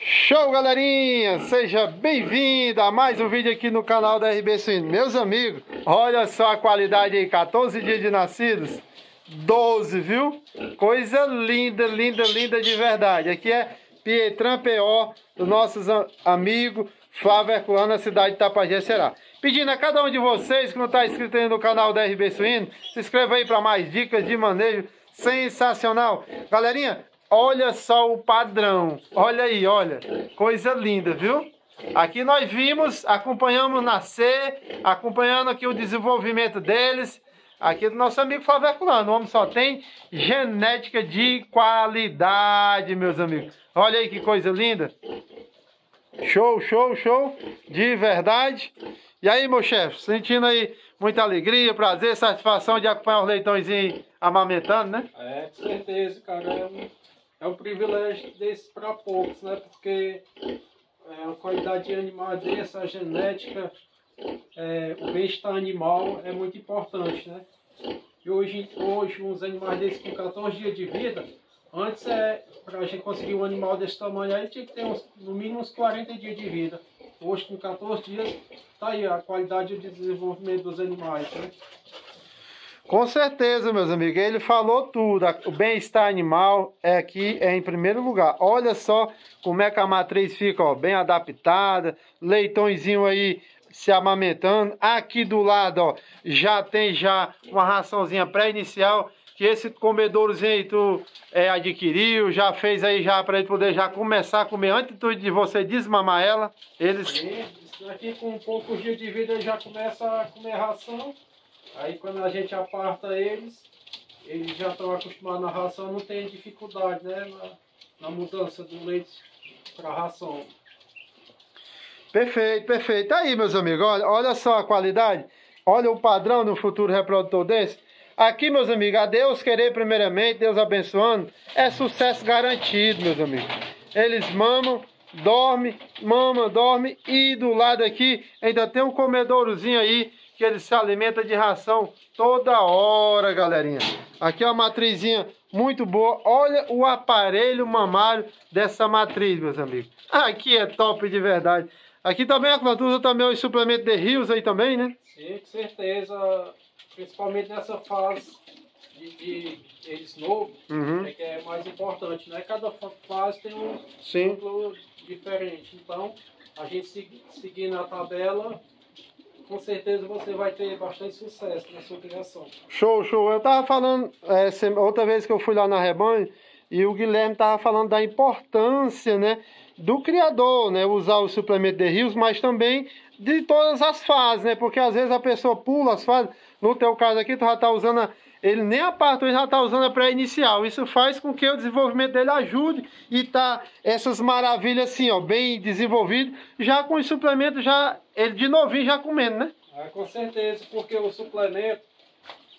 Show, galerinha! Seja bem-vinda a mais um vídeo aqui no canal da RB Suíno. Meus amigos, olha só a qualidade aí, 14 dias de nascidos, 12, viu? Coisa linda, linda, linda de verdade. Aqui é Pietran P.O., dos nossos amigos Flávio Herculano, na cidade de Itapajé, Será. Pedindo a cada um de vocês que não está inscrito aí no canal da RB Suíno, se inscreva aí para mais dicas de manejo sensacional. Galerinha, olha só o padrão. Olha aí, olha. Coisa linda, viu? Aqui nós vimos, acompanhamos nascer, acompanhando aqui o desenvolvimento deles. Aqui do nosso amigo Flávio Herculano. O homem só tem genética de qualidade, meus amigos. Olha aí que coisa linda. Show, show, show. De verdade. E aí, meu chefe, sentindo aí muita alegria, prazer, satisfação de acompanhar os leitõezinhos amamentando, né? É, com certeza, cara. É um, privilégio desse para poucos, né? Porque é, a qualidade de animal desse, a genética, é, o bem-estar animal é muito importante, né? E hoje, hoje, uns animais desses com 14 dias de vida, antes, é, para a gente conseguir um animal desse tamanho aí, tinha que ter uns, no mínimo uns 40 dias de vida. Hoje, com 14 dias, tá aí a qualidade de desenvolvimento dos animais, né? Com certeza, meus amigos. Ele falou tudo. O bem-estar animal é aqui é em primeiro lugar. Olha só como é que a matriz fica, ó, bem adaptada, leitõezinho aí se amamentando. Aqui do lado, ó, já tem já uma raçãozinha pré-inicial que esse comedourozinho aí tu é, adquiriu, já fez aí já para ele poder já começar a comer antes de você desmamar ela. Eles... Aqui com poucos dias de vida já começa a comer ração. Aí quando a gente aparta eles, eles já estão acostumados na ração, não tem dificuldade né, na, na mudança do leite para ração. Perfeito, perfeito. Aí, meus amigos, olha, olha só a qualidade. Olha o padrão do futuro reprodutor desse. Aqui, meus amigos, a Deus querer primeiramente, Deus abençoando, é sucesso garantido, meus amigos. Eles mamam, dormem, mamam, dormem e do lado aqui ainda tem um comedourozinho aí que ele se alimenta de ração toda hora, galerinha. Aqui é uma matrizinha muito boa. Olha o aparelho mamário dessa matriz, meus amigos. Aqui é top de verdade. Aqui também a Clantusa também é o suplemento de rios aí também, né? Sim, com certeza principalmente nessa fase de, de eles novos, uhum. é que é mais importante, né? Cada fase tem um Sim. ciclo diferente. Então, a gente seguindo a tabela, com certeza você vai ter bastante sucesso na sua criação. Show, show. Eu tava falando, é, outra vez que eu fui lá na Rebanho, e o Guilherme tava falando da importância, né? Do criador, né? Usar o suplemento de rios, mas também de todas as fases, né? Porque às vezes a pessoa pula as fases. No teu caso aqui, tu já está usando, a, ele nem a parte, ele já está usando a pré-inicial. Isso faz com que o desenvolvimento dele ajude e tá essas maravilhas assim, ó, bem desenvolvido, já com os suplementos, já, ele de novinho já comendo, né? Ah, com certeza, porque o suplemento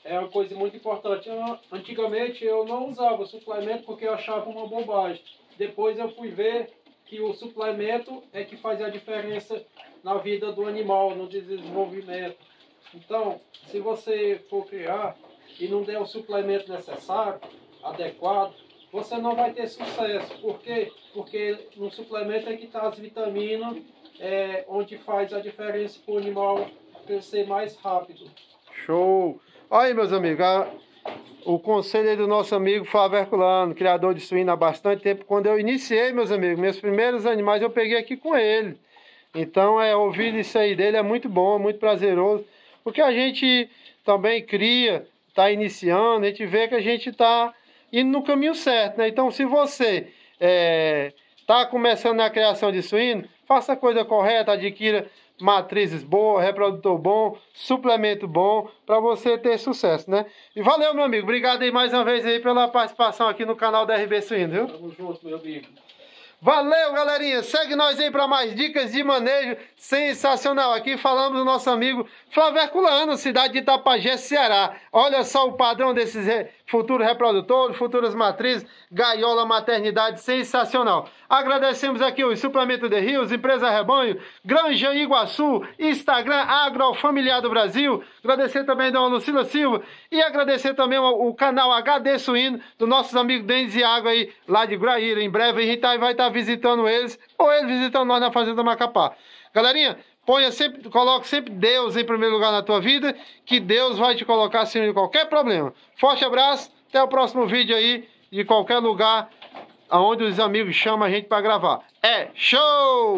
é uma coisa muito importante. Eu, antigamente eu não usava suplemento porque eu achava uma bobagem. Depois eu fui ver que o suplemento é que faz a diferença na vida do animal, no desenvolvimento. Então, se você for criar e não der o suplemento necessário, adequado, você não vai ter sucesso. Por quê? Porque no suplemento é que está as vitaminas, é, onde faz a diferença para o animal crescer mais rápido. Show! Aí, meus amigos, a, o conselho é do nosso amigo Flávio Herculano, criador de suíno há bastante tempo. Quando eu iniciei, meus amigos, meus primeiros animais eu peguei aqui com ele. Então, é, ouvir isso aí dele é muito bom, muito prazeroso. Porque a gente também cria, está iniciando, a gente vê que a gente está indo no caminho certo, né? Então, se você está é, começando na criação de suíno, faça a coisa correta, adquira matrizes boas, reprodutor bom, suplemento bom, para você ter sucesso, né? E valeu, meu amigo. Obrigado aí mais uma vez aí pela participação aqui no canal da RB Suíno, viu? Tamo junto, meu amigo. Valeu, galerinha! Segue nós aí para mais dicas de manejo sensacional. Aqui falamos do nosso amigo Flávio Herculano, cidade de Itapajé, Ceará. Olha só o padrão desses futuro reprodutor, futuras matrizes, gaiola, maternidade, sensacional. Agradecemos aqui o Suplemento de Rios, Empresa Rebanho, Granja Iguaçu, Instagram Agrofamiliar do Brasil. Agradecer também a dona Lucila Silva e agradecer também o, canal HD Suíno dos nossos amigos Denis e Água aí, lá de Graíra. Em breve a gente vai estar visitando eles ou eles visitando nós na Fazenda Macapá. Galerinha, ponha sempre, coloque sempre Deus em primeiro lugar na tua vida, que Deus vai te colocar acima de qualquer problema. Forte abraço, até o próximo vídeo aí, de qualquer lugar, aonde os amigos chamam a gente para gravar. É show!